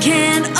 can't